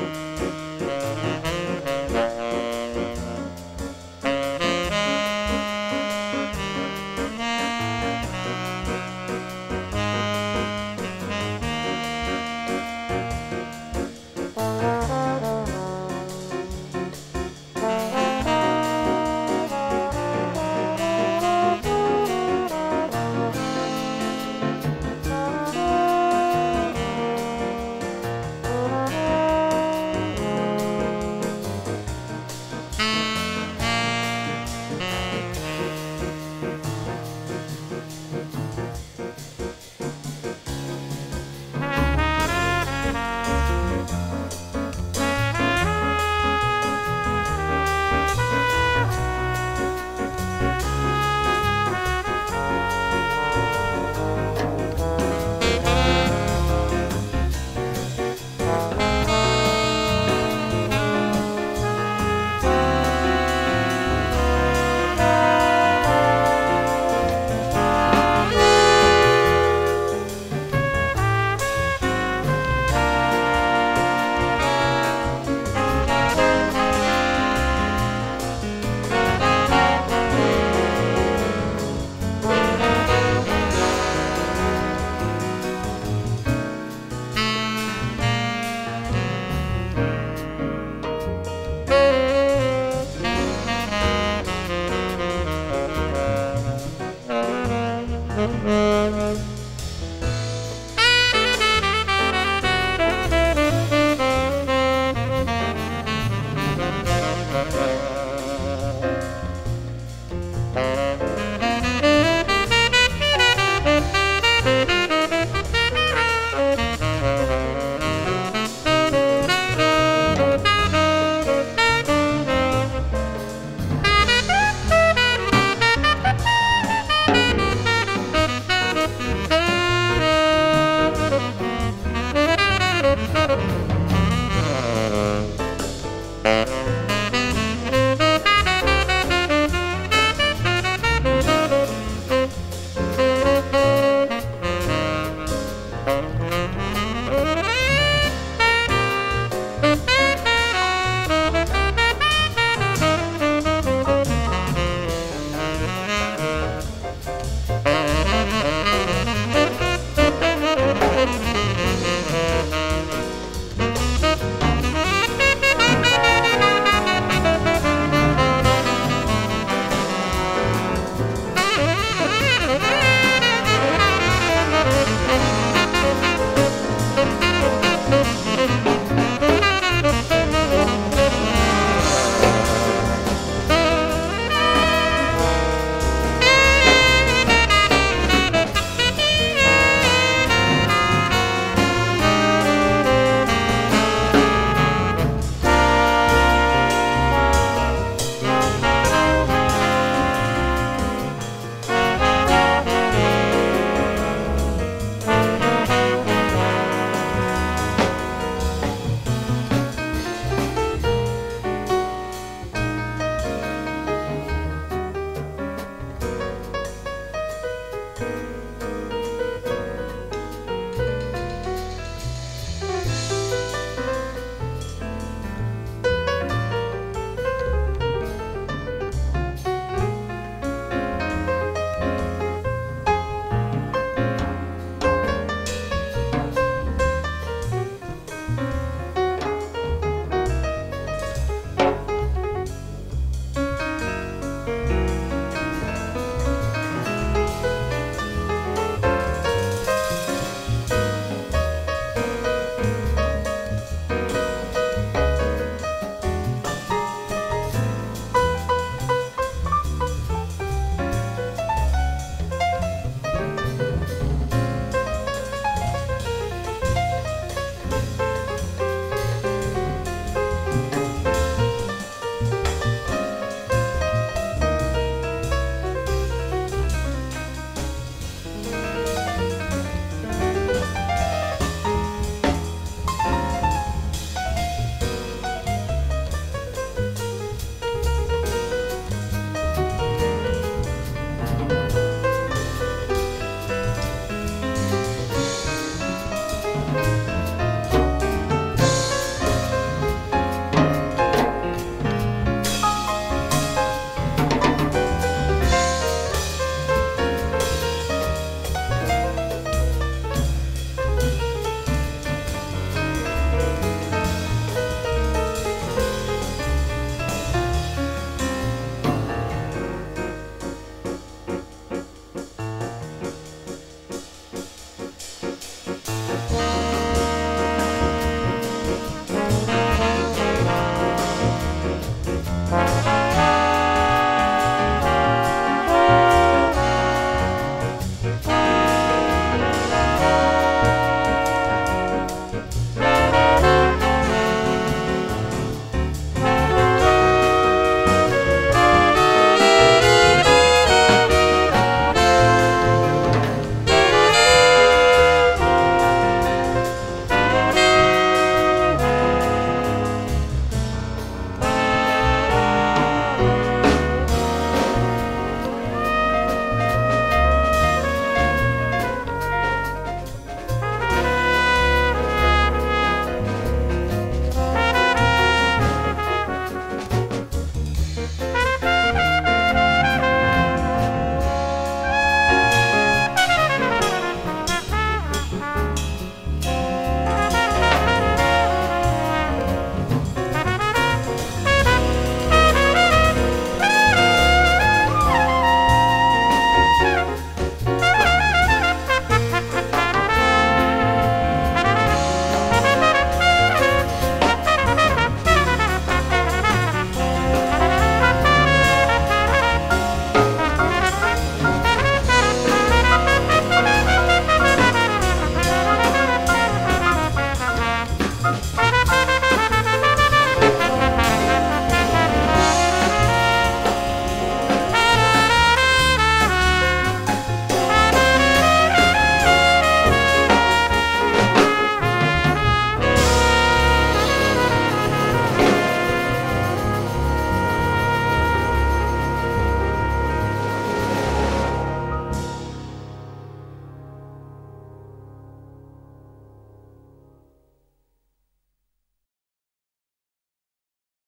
Música